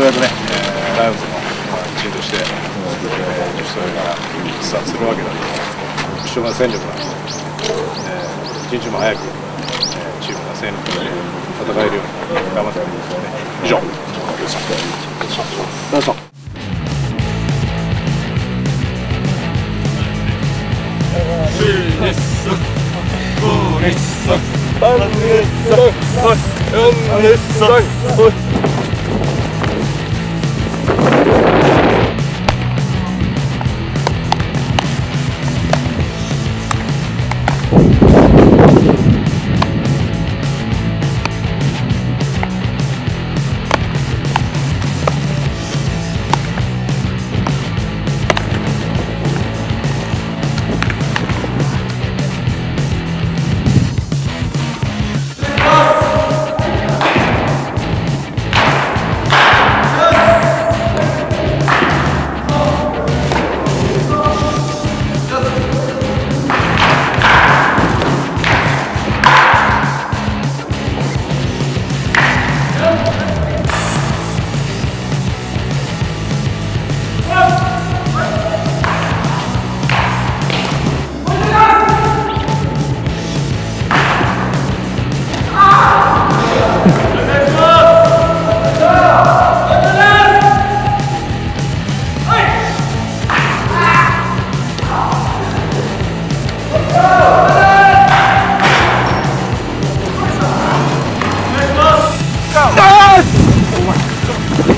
ようやくね、えー、ライオンズの一員として、えー、女子トレがスタートするわけだと貴重な戦力なので、えー、一日も早く、えー、チームが戦力で戦えるように頑張ってい。きますので、以上。どうぞ。Vanessa,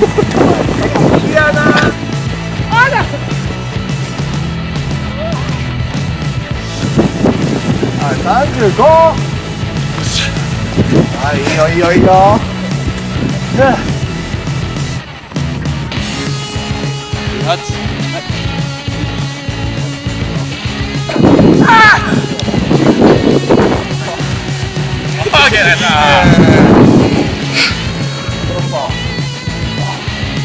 はい、いいよいいよいいよ。Fuck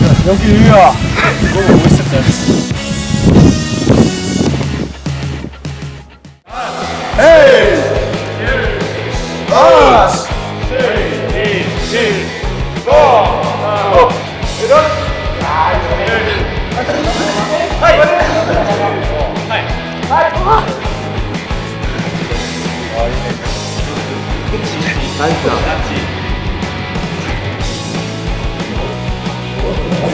よく言うよ。午後美味しかったです。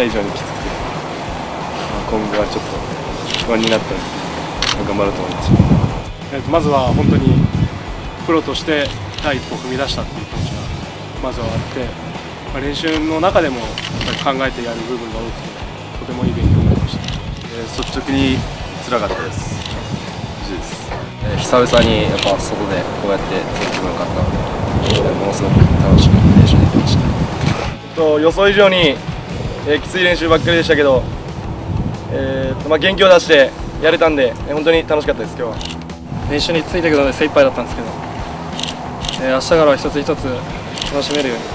た以上にきつくて、まあ、今後はちょっと不安になったんですけど、頑張ろうと思いました。えっとまずは本当にプロとして第一歩踏み出したっていう気持ちがまずはあって、まあ、練習の中でもやっぱり考えてやる部分が多くてとてもいい勉強になりました、えー率直に辛かったです嬉しいですえー久々にやっぱ外でこうやって天気も良かったので、えーものすごく楽しく練習できました。えっと予想以上に、えーきつい練習ばっかりでしたけど、えーとまあ、元気を出してやれたんで、えー本当に楽しかったです、今日は。練習についていくので精一杯だったんですけど、えー明日からは一つ一つ楽しめるようにや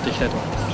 っていきたいと思います。